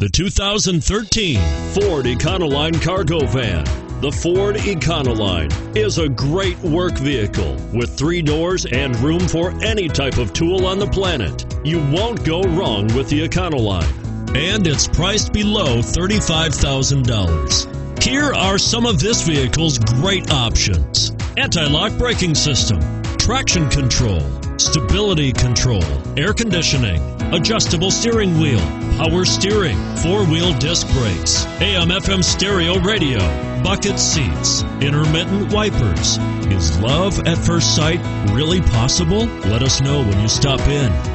The 2013 Ford Econoline Cargo Van. The Ford Econoline is a great work vehicle with three doors and room for any type of tool on the planet. You won't go wrong with the Econoline. And it's priced below $35,000. Here are some of this vehicle's great options anti lock braking system, traction control, stability control, air conditioning, adjustable steering wheel, power steering, four wheel disc brakes, AM FM stereo radio, bucket seats, intermittent wipers. Is love at first sight really possible? Let us know when you stop in.